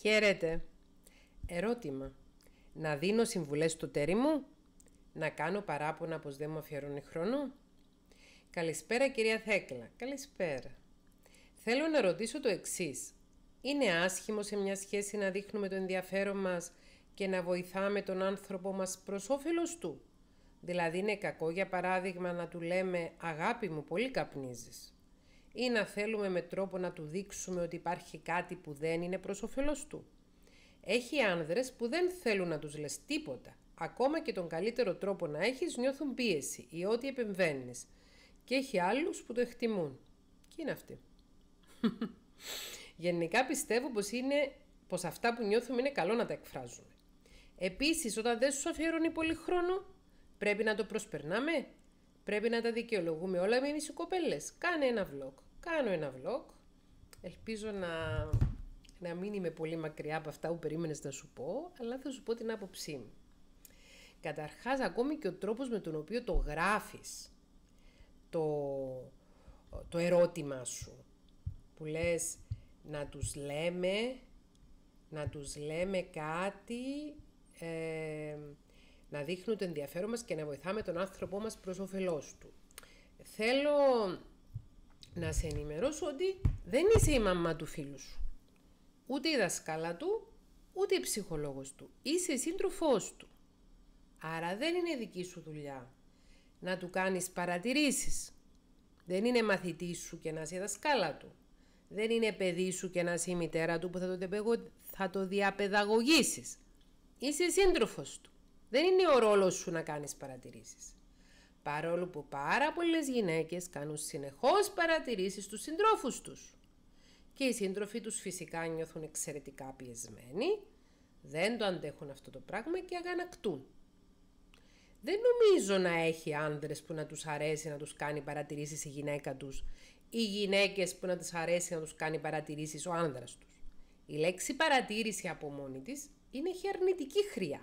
Χαίρετε. Ερώτημα. Να δίνω συμβουλές στο τέρι μου; Να κάνω παράπονα πως δεν μου αφιερώνει χρόνο; Καλησπέρα κυρία Θέκλα. Καλησπέρα. Θέλω να ρωτήσω το εξής. Είναι άσχημο σε μια σχέση να δείχνουμε το ενδιαφέρον μας και να βοηθάμε τον άνθρωπο μας προς όφελος του; Δηλαδή είναι κακό για παράδειγμα να του λέμε «Αγάπη μου, πολύ καπνίζεις» ή να θέλουμε με τρόπο να του δείξουμε ότι υπάρχει κάτι που δεν είναι προς όφελος του. Έχει άνδρες που δεν θέλουν να τους λες τίποτα. Ακόμα και τον καλύτερο τρόπο να έχεις νιώθουν πίεση ή ότι επεμβαίνεις. Και έχει άλλους που το εκτιμούν. Και είναι αυτοί. Γενικά πιστεύω πως, είναι, πως αυτά που νιώθουμε είναι καλό να τα εκφράζουμε. Επίσης, όταν δεν σου αφιερώνει πολύ χρόνο, πρέπει να το προσπερνάμε. Πρέπει να τα δικαιολογούμε όλα με εμείς οι κοπέλες. Κάνε ένα vlog. Κάνω ένα vlog. Ελπίζω να, να μην είμαι πολύ μακριά από αυτά που περίμενες να σου πω, αλλά θα σου πω την άποψή μου. Καταρχάς, ακόμη και ο τρόπος με τον οποίο το γράφεις, το, το ερώτημα σου, που λες να τους λέμε, να τους λέμε κάτι, ε, να δείχνουν το ενδιαφέρον μας και να βοηθάμε τον άνθρωπό μας προς όφελός του. Θέλω να σε ενημερώσω ότι δεν είσαι η μαμά του φίλου σου. Ούτε η δασκάλα του, ούτε η ψυχολόγος του. Είσαι η σύντροφός του. Άρα δεν είναι δική σου δουλειά να του κάνεις παρατηρήσεις. Δεν είναι μαθητής σου και να είσαι δασκάλα του. Δεν είναι παιδί σου και να είσαι η μητέρα του που θα το, θα το διαπαιδαγωγήσεις. Είσαι σύντροφος του. Δεν είναι ο ρόλος σου να κάνεις παρατηρήσεις. Παρόλο που πάρα πολλές γυναίκες κάνουν συνεχώς παρατηρήσεις στους συντρόφους τους. Και οι σύντροφοι τους φυσικά νιώθουν εξαιρετικά πιεσμένοι, δεν το αντέχουν αυτό το πράγμα και αγανακτούν. Δεν νομίζω να έχει άνδρες που να τους αρέσει να τους κάνει παρατηρήσεις η γυναίκα τους ή γυναίκες που να τους αρέσει να τους κάνει παρατηρήσεις ο άνδρας τους. Η λέξη παρατήρηση από μόνη της είναι έχει αρνητική χρειά.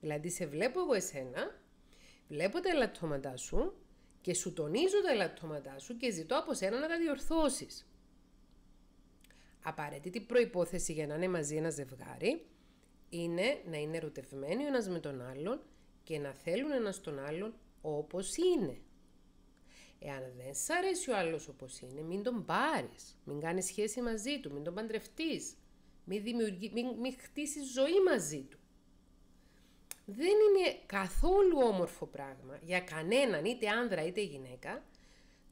Δηλαδή σε βλέπω εγώ εσένα, βλέπω τα ελαττώματά σου και σου τονίζω τα ελαττώματά σου και ζητώ από σένα να τα διορθώσεις. Απαραίτητη προϋπόθεση για να είναι μαζί ένα ζευγάρι είναι να είναι ερωτευμένοι ο ένας με τον άλλον και να θέλουν ένας τον άλλον όπως είναι. Εάν δεν σ' αρέσει ο άλλος όπως είναι, μην τον πάρεις, μην κάνεις σχέση μαζί του, μην τον παντρευτείς, μην, δημιουργεί, μην, μην χτίσεις ζωή μαζί του. Δεν είναι καθόλου όμορφο πράγμα για κανέναν, είτε άνδρα είτε γυναίκα,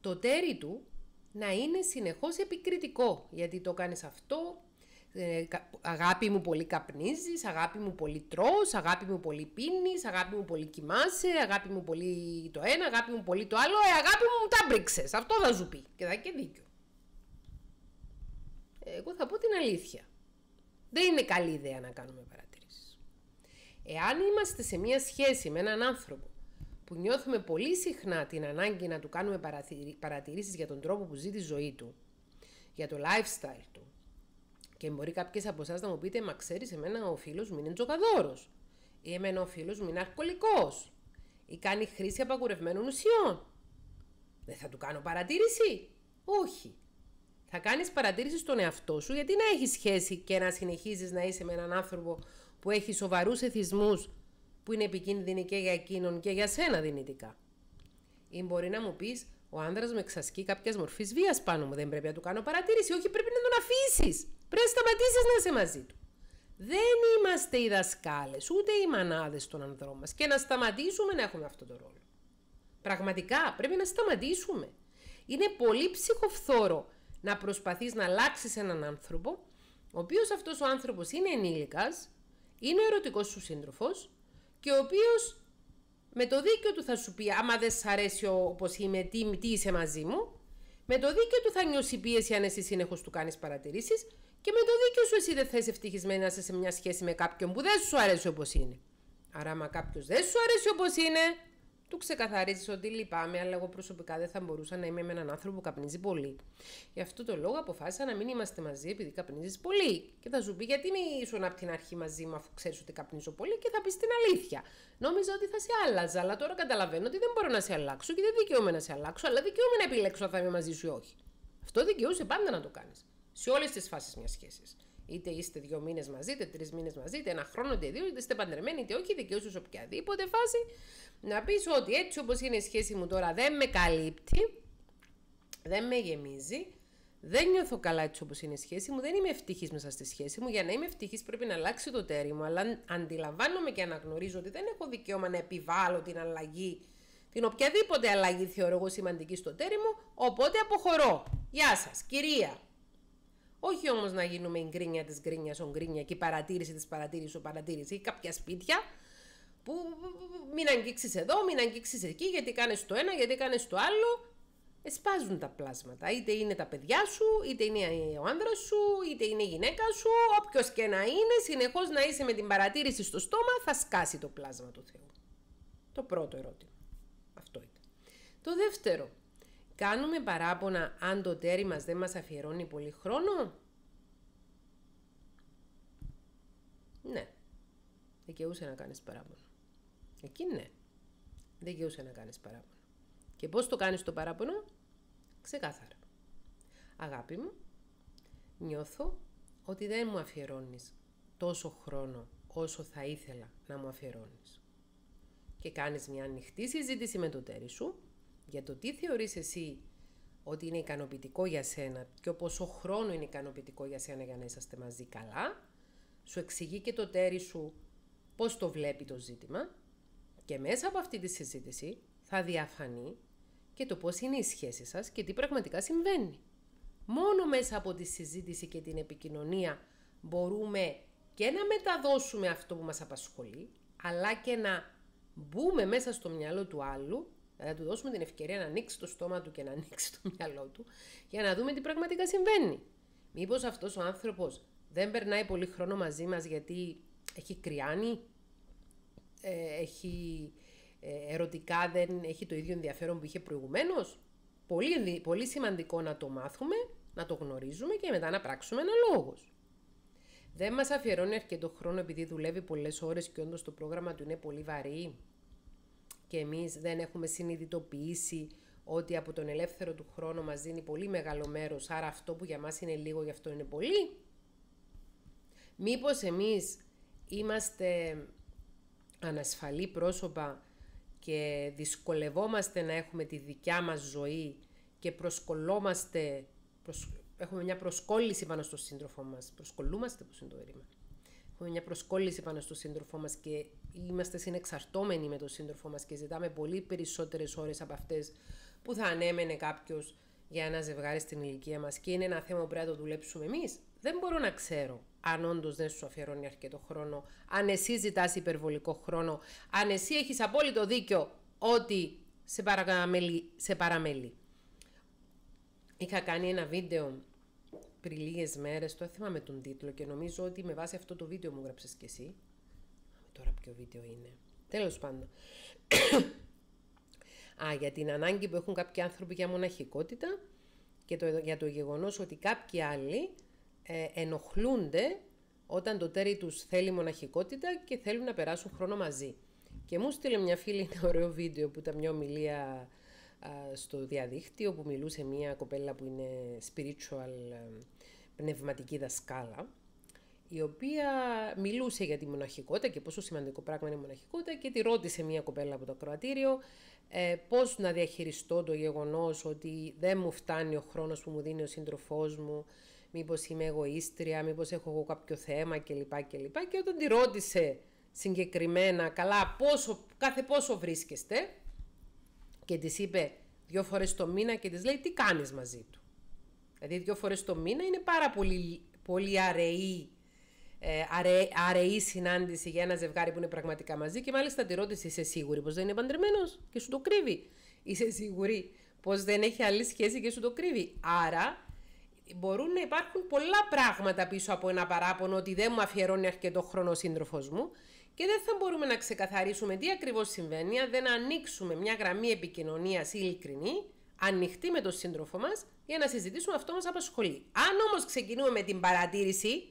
το τέρι του να είναι συνεχώς επικριτικό. Γιατί το κάνεις αυτό, ε, αγάπη μου πολύ καπνίζεις, αγάπη μου πολύ τρως, αγάπη μου πολύ πίνεις, αγάπη μου πολύ κοιμάσαι, αγάπη μου πολύ το ένα, αγάπη μου πολύ το άλλο, ε, αγάπη μου τα μπρίξες, αυτό θα σου πει και θα και δίκιο. Εγώ θα πω την αλήθεια. Δεν είναι καλή ιδέα να κάνουμε παρατηρήσεις. Εάν είμαστε σε μια σχέση με έναν άνθρωπο που νιώθουμε πολύ συχνά την ανάγκη να του κάνουμε παρατηρήσεις για τον τρόπο που ζει τη ζωή του, για το lifestyle του, και μπορεί κάποιες από εσάς να μου πείτε, Μα ξέρεις, εμένα ο φίλος μου είναι τζοκαδόρο. Ή εμένα ο φίλος μου είναι αλκοολικό. Ή κάνει χρήση απαγορευμένων ουσιών. Δεν θα του κάνω παρατήρηση; Όχι. Θα κάνεις παρατήρηση στον εαυτό σου γιατί να έχεις σχέση και να συνεχίζεις να είσαι με έναν άνθρωπο που έχει σοβαρούς εθισμούς που είναι επικίνδυνοι και για εκείνον και για σένα δυνητικά. Ή μπορεί να μου πεις, ο άντρα με εξασκεί κάποιας μορφής βίας πάνω μου. Δεν πρέπει να του κάνω παρατήρηση. Όχι, πρέπει να τον αφήσεις. Πρέπει να σταματήσεις να είσαι μαζί του. Δεν είμαστε οι δασκάλες, ούτε οι μανάδες των ανδρών μας. Και να σταματήσουμε να έχουμε αυτό το ρόλο. Πραγματικά πρέπει να σταματήσουμε. Είναι πολύ ψυχοφθόρο να προσπαθείς να αλλάξεις έναν άνθρωπο, ο οποίος αυτός ο άνθρωπος είναι ενήλικας, είναι ο ερωτικός σου σύντροφος και ο οποίος με το δίκιο του θα σου πει, άμα δεν σ' αρέσει όπως είμαι, τι, τι είσαι μαζί μου. Με το δίκιο του θα νιώσει πίεση αν εσύ συνεχώς του κάνεις παρατηρήσεις. Και με το δίκιο σου εσύ δεν θα είσαι ευτυχισμένη να είσαι σε μια σχέση με κάποιον που δεν σου αρέσει όπως είναι. Άρα, άμα κάποιος δεν σου αρέσει όπως είναι, του ξεκαθαρίζεις ότι λυπάμαι, αλλά εγώ προσωπικά δεν θα μπορούσα να είμαι με έναν άνθρωπο που καπνίζει πολύ. Γι' αυτό το λόγο αποφάσισα να μην είμαστε μαζί επειδή καπνίζεις πολύ. Και θα σου πει γιατί μην ήσουν από την αρχή μαζί μου, αφού ξέρεις ότι καπνίζω πολύ, και θα πεις την αλήθεια. Νόμιζα ότι θα σε άλλαζα, αλλά τώρα καταλαβαίνω ότι δεν μπορώ να σε αλλάξω και δεν δικαιούμαι να σε αλλάξω, αλλά δικαιούμαι να επιλέξω αν θα είμαι μαζί σου ή όχι. Αυτό δικαιούσε πάντα να το κάνεις. Σε όλες τις φάσεις μιας σχέσης. Είτε είστε δύο μήνες μαζί, είτε τρεις μήνες μαζί, είτε ένα χρόνο, είτε δύο, είτε είστε παντρεμένοι, είτε όχι, δικαιούσε οποιαδήποτε φάση. Να πεις ότι έτσι όπως είναι η σχέση μου τώρα δεν με καλύπτει, δεν με γεμίζει, δεν νιώθω καλά έτσι όπως είναι η σχέση μου, δεν είμαι ευτυχής μέσα στη σχέση μου. Για να είμαι ευτυχής πρέπει να αλλάξει το τέρι μου, αλλά αντιλαμβάνομαι και αναγνωρίζω ότι δεν έχω δικαίωμα να επιβάλλω την αλλαγή, την οποιαδήποτε αλλαγή θεωρώ εγώ σημαντική στο τέρι μου, οπότε αποχωρώ. Γεια σας, κυρία. Όχι όμως να γίνουμε η γκρίνια της γκρίνιας, ο γκρίνια και η παρατήρηση της παρατήρησης, ο παρατήρηση ή κάποια σπίτια που μην αγγίξεις εδώ, μην αγγίξεις εκεί, γιατί κάνεις το ένα, γιατί κάνεις το άλλο εσπάζουν τα πλάσματα. Είτε είναι τα παιδιά σου, είτε είναι ο άνδρας σου, είτε είναι η γυναίκα σου, όποιος και να είναι, συνεχώς να είσαι με την παρατήρηση στο στόμα, θα σκάσει το πλάσμα του Θεού. Το πρώτο ερώτημα. Αυτό είναι. Το δεύτερο. Κάνουμε παράπονα αν το τέρι μας δεν μας αφιερώνει πολύ χρόνο; Ναι. Δικαιούσε να κάνεις παράπονο. Εκεί ναι. Δικαιούσε να κάνεις παράπονο. Και πώς το κάνεις το παράπονο; Ξεκάθαρα. Αγάπη μου, νιώθω ότι δεν μου αφιερώνεις τόσο χρόνο όσο θα ήθελα να μου αφιερώνεις. Και κάνεις μια ανοιχτή συζήτηση με το τέρι σου για το τι θεωρείς εσύ ότι είναι ικανοποιητικό για σένα και πόσο χρόνο είναι ικανοποιητικό για σένα για να είσαστε μαζί καλά. Σου εξηγεί και το τέρι σου πώς το βλέπει το ζήτημα και μέσα από αυτή τη συζήτηση θα διαφανεί και το πώς είναι η σχέση σας και τι πραγματικά συμβαίνει. Μόνο μέσα από τη συζήτηση και την επικοινωνία μπορούμε και να μεταδώσουμε αυτό που μας απασχολεί, αλλά και να μπούμε μέσα στο μυαλό του άλλου, να του δώσουμε την ευκαιρία να ανοίξει το στόμα του και να ανοίξει το μυαλό του, για να δούμε τι πραγματικά συμβαίνει. Μήπως αυτός ο άνθρωπος δεν περνάει πολύ χρόνο μαζί μας γιατί έχει κρυάνει, ε, έχει ε, ερωτικά δεν έχει το ίδιο ενδιαφέρον που είχε προηγουμένως. Πολύ, πολύ σημαντικό να το μάθουμε, να το γνωρίζουμε και μετά να πράξουμε ένα λόγο. Δεν μας αφιερώνει αρκετό χρόνο επειδή δουλεύει πολλές ώρες και όντως το πρόγραμμα του είναι πολύ βαρύ και εμείς δεν έχουμε συνειδητοποιήσει ότι από τον ελεύθερο του χρόνο μας δίνει πολύ μεγάλο μέρος, άρα αυτό που για μας είναι λίγο, γι' αυτό είναι πολύ. Μήπως εμείς είμαστε ανασφαλή πρόσωπα και δυσκολευόμαστε να έχουμε τη δικιά μας ζωή και προσκολόμαστε, έχουμε μια προσκόλληση πάνω στο σύντροφό μας. Προσκολούμαστε, πώς είναι το ερήμα. Έχουμε μια προσκόλληση πάνω στο σύντροφό μας και είμαστε συνεξαρτώμενοι με τον σύντροφό μας και ζητάμε πολύ περισσότερες ώρες από αυτές που θα ανέμενε κάποιος για ένα ζευγάρι στην ηλικία μας και είναι ένα θέμα που πρέπει να το δουλέψουμε εμείς. Δεν μπορώ να ξέρω αν όντως δεν σου αφιερώνει αρκετό χρόνο, αν εσύ ζητάς υπερβολικό χρόνο, αν εσύ έχεις απόλυτο δίκιο ότι σε, παραμελεί, σε παραμελεί. Είχα κάνει ένα βίντεο πριν λίγες μέρες, το έθιμα με τον τίτλο και νομίζω ότι με βάση αυτό το βίντεο μου γράψες κι εσύ. Τώρα ποιο βίντεο είναι. Τέλος πάντων. Α, για την ανάγκη που έχουν κάποιοι άνθρωποι για μοναχικότητα και το, για το γεγονός ότι κάποιοι άλλοι ε, ενοχλούνται όταν το τέρι τους θέλει μοναχικότητα και θέλουν να περάσουν χρόνο μαζί. Και μου στείλε μια φίλη ένα ωραίο βίντεο που ήταν μια ομιλία στο διαδίκτυο που μιλούσε μια κοπέλα που είναι spiritual πνευματική δασκάλα η οποία μιλούσε για τη μοναχικότητα και πόσο σημαντικό πράγμα είναι η μοναχικότητα και τη ρώτησε μια κοπέλα από το ακροατήριο ε, πώς να διαχειριστώ το γεγονός ότι δεν μου φτάνει ο χρόνος που μου δίνει ο σύντροφός μου μήπως είμαι εγωίστρια, μήπως έχω εγώ κάποιο θέμα κλπ. κλπ. Και όταν τη ρώτησε συγκεκριμένα, καλά, πόσο, κάθε πόσο βρίσκεστε και της είπε δύο φορές το μήνα και της λέει τι κάνεις μαζί του. Δηλαδή δύο φορές το μήνα είναι πάρα πολύ, πολύ αραιή, ε, αραιή συνάντηση για ένα ζευγάρι που είναι πραγματικά μαζί και μάλιστα τη ρώτησε είσαι σίγουρη πως δεν είναι παντρεμένος και σου το κρύβει; Είσαι σίγουρη πως δεν έχει άλλη σχέση και σου το κρύβει; Άρα μπορούν να υπάρχουν πολλά πράγματα πίσω από ένα παράπονο ότι δεν μου αφιερώνει αρκετό χρόνο ο σύντροφος μου και δεν θα μπορούμε να ξεκαθαρίσουμε τι ακριβώς συμβαίνει αν δεν ανοίξουμε μια γραμμή επικοινωνίας ειλικρινή, ανοιχτή με τον σύντροφο μας για να συζητήσουμε αυτό μας απασχολεί. Αν όμως ξεκινούμε με την παρατήρηση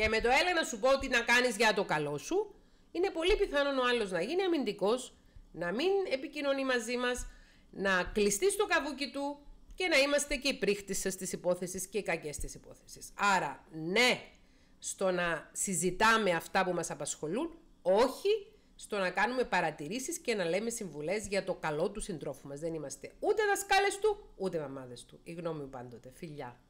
και με το έλα να σου πω τι να κάνεις για το καλό σου, είναι πολύ πιθανόν ο άλλος να γίνει αμυντικός, να μην επικοινωνεί μαζί μας, να κλειστεί στο καβούκι του, και να είμαστε και οι πρίχτισες της υπόθεσης και οι κακές της υπόθεσης. Άρα, ναι, στο να συζητάμε αυτά που μας απασχολούν, όχι στο να κάνουμε παρατηρήσεις και να λέμε συμβουλές για το καλό του συντρόφου μας. Δεν είμαστε ούτε δασκάλες του, ούτε μαμάδες του. Η γνώμη μου πάντοτε. Φιλιά.